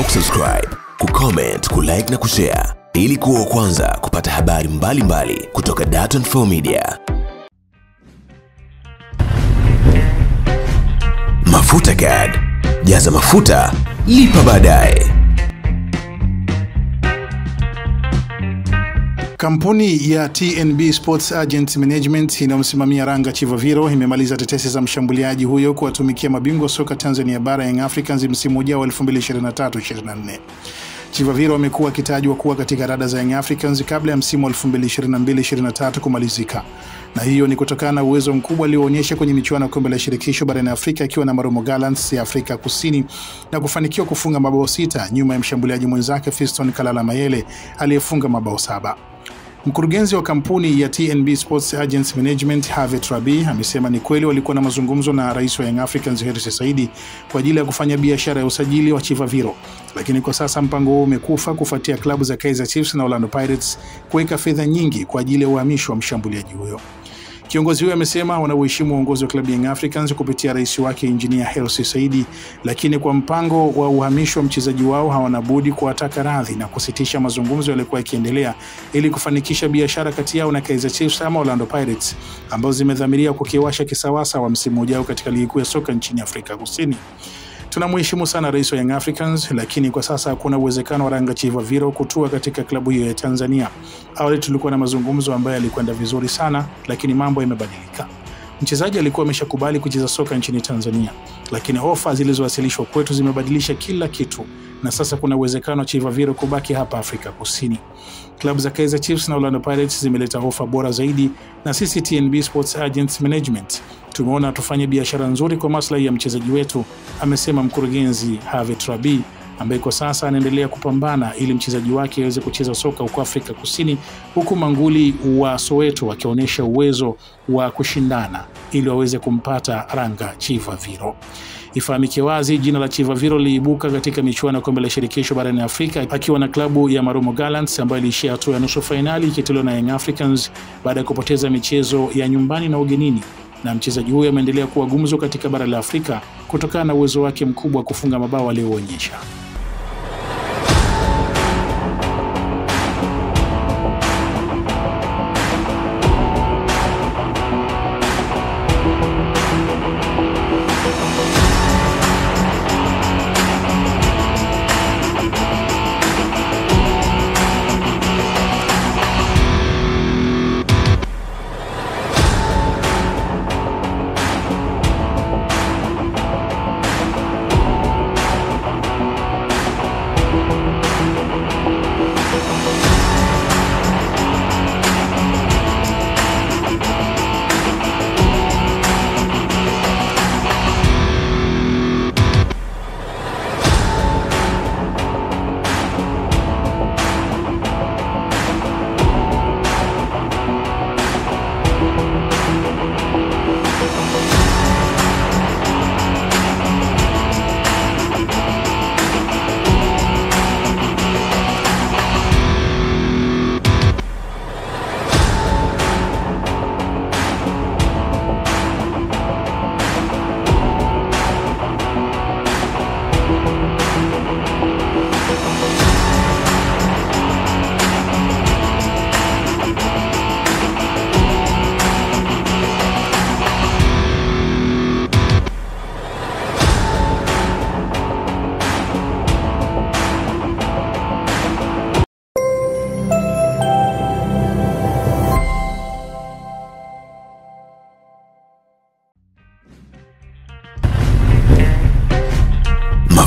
Usisahau kusubscribe, kucomment, kulike na kushare ili kuwa wa kwanza kupata habari mbalimbali mbali kutoka Dar24 Media. Mafuta Card, jaza mafuta, lipa baadaye. Kampuni ya TNB Sports Agent Management inayomsimamia Ranga Chivaviro imemaliza tetesi za mshambuliaji huyo kuwatumikia mabingwa soka Tanzania bara Young Africans msimu ujao wa 2023-2024. Chivaviro amekuwa akitajwa kuwa katika rada za Young Africans kabla ya msimu wa 2022-2023 kumalizika, na hiyo ni kutokana na uwezo mkubwa alioonyesha kwenye michuano ya kombe la shirikisho barani Afrika akiwa na Marumo Gallants ya Afrika Kusini na kufanikiwa kufunga mabao sita nyuma ya mshambuliaji mwenzake Fiston Kalala Mayele aliyefunga mabao saba. Mkurugenzi wa kampuni ya TNB Sports Agents Management Harvey Rabi amesema ni kweli walikuwa na mazungumzo na rais wa Young Africans Hersi Saidi kwa ajili ya kufanya biashara ya usajili wa Chivaviro, lakini kwa sasa mpango huo umekufa kufuatia klabu za Kaizer Chiefs na Orlando Pirates kuweka fedha nyingi kwa ajili ya uhamisho wa mshambuliaji huyo. Kiongozi huyo amesema wanaoheshimu uongozi wa klabu Young Africans kupitia rais wake Injinia Hersi Saidi, lakini kwa mpango wa uhamisho wa mchezaji wao hawana budi kuwataka radhi na kusitisha mazungumzo yaliyokuwa yakiendelea ili kufanikisha biashara kati yao na Kaizer Chiefs ama Orlando Pirates ambazo zimedhamiria kukiwasha kisawasa wa msimu ujao katika ligi kuu ya soka nchini Afrika Kusini. Tunamheshimu sana rais wa Young Africans, lakini kwa sasa hakuna uwezekano wa Ranga Chivaviro kutua katika klabu hiyo ya Tanzania. Awali tulikuwa na mazungumzo ambayo yalikwenda vizuri sana, lakini mambo yamebadilika. Mchezaji alikuwa ameshakubali kucheza soka nchini Tanzania, lakini ofa zilizowasilishwa kwetu zimebadilisha kila kitu, na sasa kuna uwezekano wa Chivaviro kubaki hapa Afrika Kusini. Klabu za Kaizer Chiefs na Orlando Pirates zimeleta ofa bora zaidi, na sisi TNB Sports Agents Management tumeona tufanye biashara nzuri kwa maslahi ya mchezaji wetu, amesema mkurugenzi Harvey Trabi ambaye kwa sasa anaendelea kupambana ili mchezaji wake aweze kucheza soka huko Afrika Kusini, huku manguli wa Soweto wakionyesha uwezo wa kushindana ili waweze kumpata Ranga Chivaviro. Ifahamike wazi jina la Chivaviro liliibuka katika michuano ya kombe la shirikisho barani Afrika akiwa na klabu ya Marumo Gallants ambayo iliishia hatua ya nusu fainali ikitolewa na Young Africans baada ya kupoteza michezo ya nyumbani na ugenini na mchezaji huyo ameendelea kuwa gumzo katika bara la Afrika kutokana na uwezo wake mkubwa wa kufunga mabao aliyoonyesha.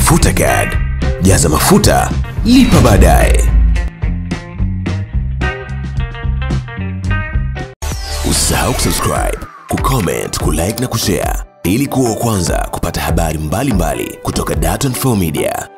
Mafuta Gad, jaza mafuta, lipa baadaye. Usisahau kusubscribe, kucomment, kulike na kushare ili kuwa wa kwanza kupata habari mbalimbali mbali kutoka Dar24 Media.